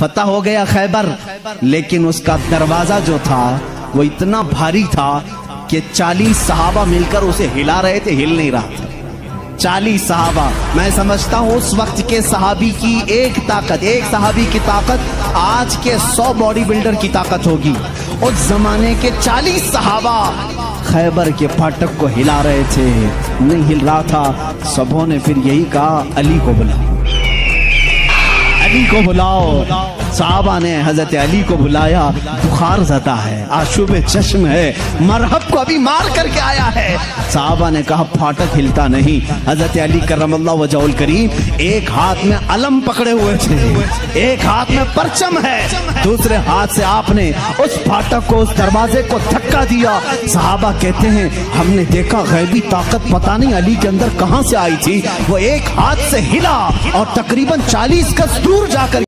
फतेह हो गया खैबर। लेकिन उसका दरवाज़ा जो था, वो इतना भारी था कि चालीस सहाबा मिलकर उसे हिला रहे थे, हिल नहीं रहा था। चालीस सहाबा। मैं समझता हूँ उस वक्त के सहाबी की एक ताकत, एक सहाबी की ताकत आज के सौ बॉडी बिल्डर की ताकत होगी। उस जमाने के चालीस सहाबा खैबर के फाटक को हिला रहे थे, नहीं हिल रहा था। सबों ने फिर यही कहा, अली को अली को बुलाओ साहबा ने हज़रत अली को बुलाया, बुखार जदा है आशुब चश्म है, मरहब को अभी मार करके आया है। साहबा ने कहा, फाटक हिलता नहीं। हज़रत अली करम वजौल करीम, एक हाथ में अलम पकड़े हुए थे, एक हाथ में परचम है, दूसरे हाथ से आपने उस फाटक को, उस दरवाजे को धक्का दिया। साहबा कहते हैं, हमने देखा गैबी ताकत पता नहीं अली के अंदर कहाँ से आई थी। वो एक हाथ से हिला और तकरीबन चालीस गज दूर जाकर